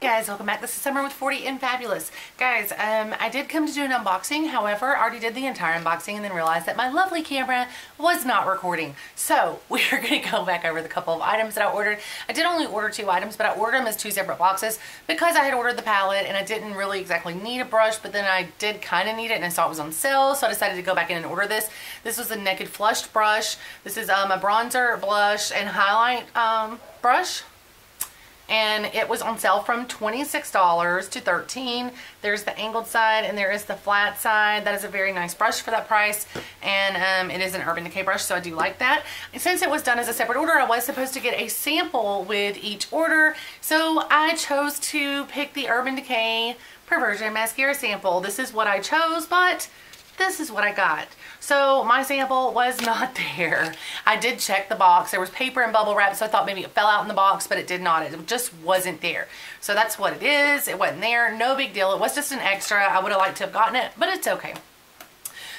Guys, welcome back. This is Summer with 40 and Fabulous. Guys, um, I did come to do an unboxing. However, I already did the entire unboxing and then realized that my lovely camera was not recording. So, we are going to go back over the couple of items that I ordered. I did only order two items, but I ordered them as two separate boxes because I had ordered the palette and I didn't really exactly need a brush, but then I did kind of need it and I saw it was on sale, so I decided to go back in and order this. This was a Naked Flushed brush. This is um, a bronzer, blush, and highlight um, brush and it was on sale from $26 to 13. There's the angled side and there is the flat side. That is a very nice brush for that price and um, it is an Urban Decay brush so I do like that. And since it was done as a separate order I was supposed to get a sample with each order so I chose to pick the Urban Decay Perversion Mascara sample. This is what I chose but this is what I got. So my sample was not there. I did check the box. There was paper and bubble wrap, so I thought maybe it fell out in the box, but it did not. It just wasn't there. So that's what it is. It wasn't there. No big deal. It was just an extra. I would have liked to have gotten it, but it's okay.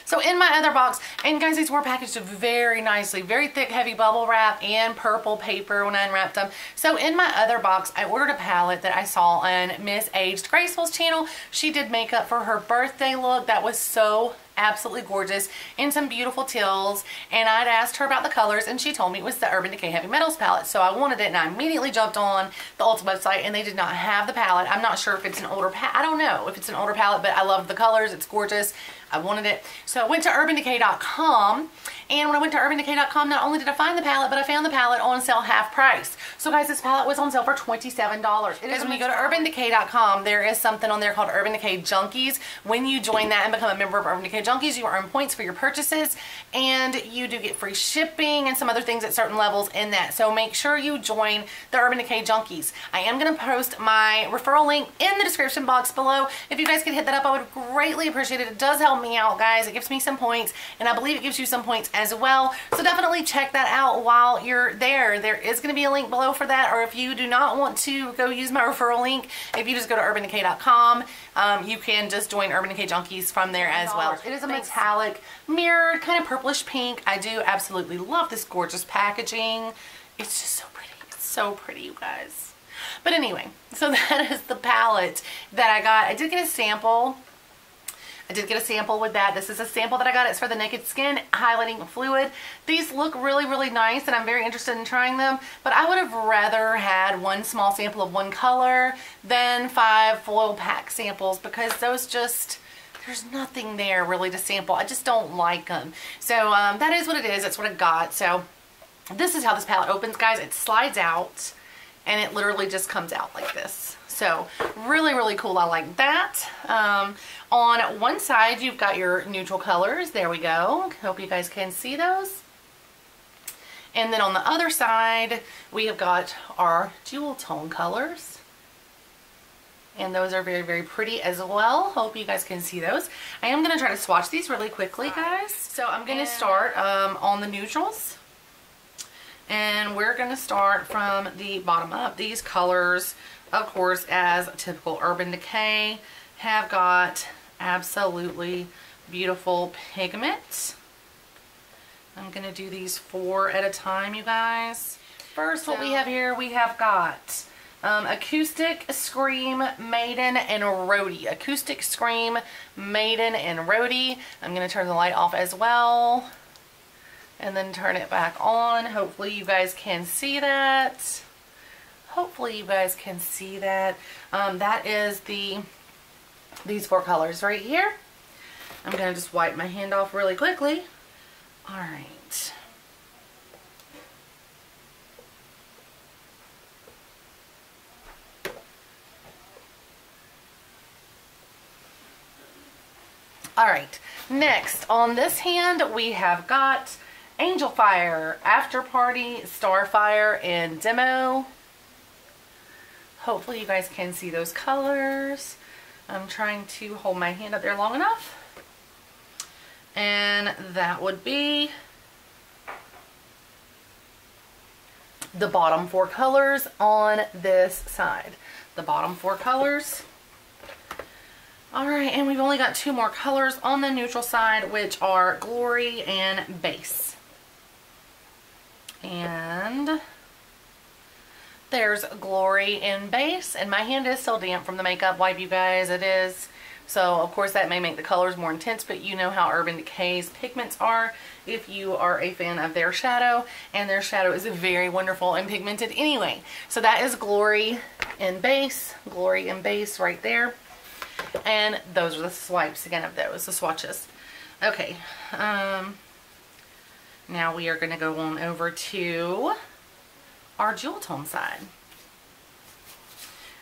So in my other box, and guys, these were packaged very nicely. Very thick, heavy bubble wrap and purple paper when I unwrapped them. So in my other box, I ordered a palette that I saw on Miss Aged Graceful's channel. She did makeup for her birthday look. That was so absolutely gorgeous in some beautiful teals and I'd asked her about the colors and she told me it was the Urban Decay Heavy Metals palette so I wanted it and I immediately jumped on the Ulta website and they did not have the palette. I'm not sure if it's an older palette. I don't know if it's an older palette but I love the colors. It's gorgeous. I wanted it. So I went to urbandecay.com and when I went to urbandecay.com not only did I find the palette but I found the palette on sale half price. So guys this palette was on sale for $27. It is when you go to urbandecay.com there is something on there called Urban Decay Junkies. When you join that and become a member of Urban Decay Junkies you earn points for your purchases and you do get free shipping and some other things at certain levels in that. So make sure you join the Urban Decay Junkies. I am going to post my referral link in the description box below. If you guys could hit that up I would greatly appreciate it. It does help me out guys. It gives me some points and I believe it gives you some points as well. So definitely check that out while you're there. There is going to be a link below for that or if you do not want to go use my referral link, if you just go to urbandecay.com, um, you can just join Urban Decay Junkies from there as well. It is a metallic mirrored kind of purplish pink. I do absolutely love this gorgeous packaging. It's just so pretty. It's so pretty, you guys. But anyway, so that is the palette that I got. I did get a sample I did get a sample with that. This is a sample that I got. It's for the Naked Skin Highlighting Fluid. These look really, really nice and I'm very interested in trying them, but I would have rather had one small sample of one color than five foil pack samples because those just, there's nothing there really to sample. I just don't like them. So um, that is what it is. That's what I got. So this is how this palette opens, guys. It slides out and it literally just comes out like this. So really, really cool. I like that. Um, on one side, you've got your neutral colors. There we go. Hope you guys can see those. And then on the other side, we have got our jewel tone colors. And those are very, very pretty as well. Hope you guys can see those. I am going to try to swatch these really quickly, guys. So I'm going to start um, on the neutrals. And we're going to start from the bottom up. These colors of course, as typical Urban Decay, have got absolutely beautiful pigment. I'm going to do these four at a time, you guys. First, what we have here, we have got um, Acoustic Scream Maiden and Rhody. Acoustic Scream Maiden and Rhody. I'm going to turn the light off as well. And then turn it back on. Hopefully you guys can see that hopefully you guys can see that. Um, that is the these four colors right here. I'm going to just wipe my hand off really quickly. All right. All right, next on this hand we have got Angel Fire, After Party, Starfire, and Demo. Hopefully you guys can see those colors. I'm trying to hold my hand up there long enough. And that would be the bottom four colors on this side. The bottom four colors. Alright, and we've only got two more colors on the neutral side, which are Glory and Base. And there's Glory in base, and my hand is still damp from the makeup wipe, you guys. It is. So, of course, that may make the colors more intense, but you know how Urban Decay's pigments are if you are a fan of their shadow, and their shadow is very wonderful and pigmented anyway. So that is Glory in base, Glory in base right there. And those are the swipes again of those, the swatches. Okay, um, now we are going to go on over to our jewel tone side.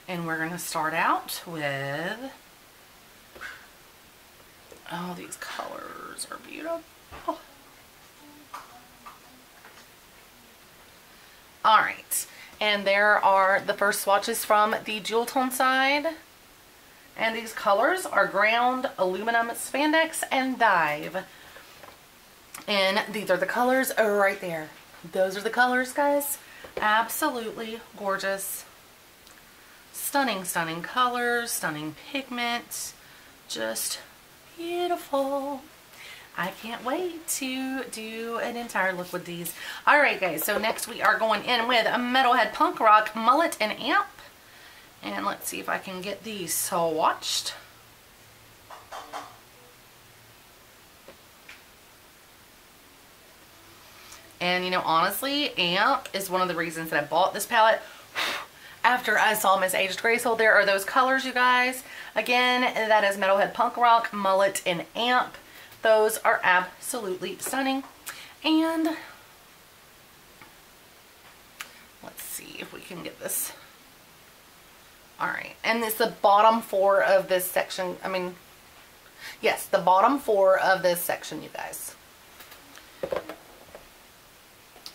And we're going to start out with, oh, these colors are beautiful. All right, and there are the first swatches from the jewel tone side. And these colors are ground, aluminum, spandex, and dive. And these are the colors right there. Those are the colors, guys. Absolutely gorgeous. Stunning, stunning colors, stunning pigment. Just beautiful. I can't wait to do an entire look with these. Alright guys, so next we are going in with a Metalhead Punk Rock Mullet and Amp. And let's see if I can get these swatched. And you know, honestly, Amp is one of the reasons that I bought this palette. After I saw Miss Aged Graceful, there are those colors, you guys. Again, that is Metalhead Punk Rock, Mullet, and Amp. Those are absolutely stunning. And let's see if we can get this. All right, and it's the bottom four of this section. I mean, yes, the bottom four of this section, you guys.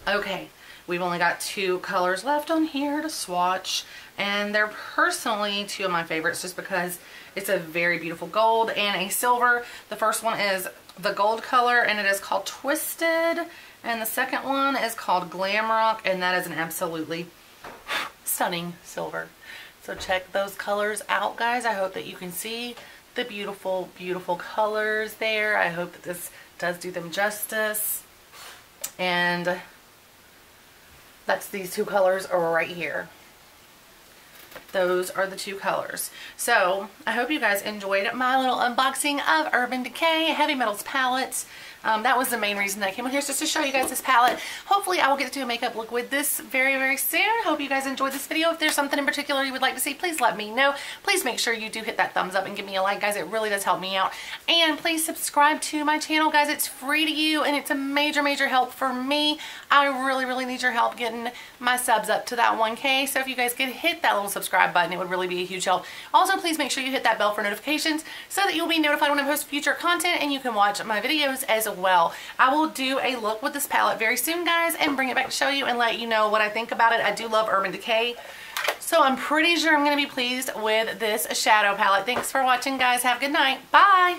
Okay, we've only got two colors left on here to swatch and they're personally two of my favorites just because it's a very beautiful gold and a silver. The first one is the gold color and it is called Twisted and the second one is called Glam Rock and that is an absolutely stunning silver. So check those colors out guys. I hope that you can see the beautiful, beautiful colors there. I hope that this does do them justice. And that's these two colors right here. Those are the two colors. So I hope you guys enjoyed my little unboxing of Urban Decay Heavy Metals palettes. Um, that was the main reason that I came on here, just to show you guys this palette. Hopefully I will get to do a makeup look with this very, very soon. Hope you guys enjoyed this video. If there's something in particular you would like to see, please let me know. Please make sure you do hit that thumbs up and give me a like, guys. It really does help me out. And please subscribe to my channel, guys. It's free to you, and it's a major, major help for me. I really, really need your help getting my subs up to that 1K. So if you guys could hit that little subscribe button, it would really be a huge help. Also, please make sure you hit that bell for notifications so that you'll be notified when I post future content and you can watch my videos as well. I will do a look with this palette very soon, guys, and bring it back to show you and let you know what I think about it. I do love Urban Decay. So I'm pretty sure I'm going to be pleased with this shadow palette. Thanks for watching, guys. Have a good night. Bye.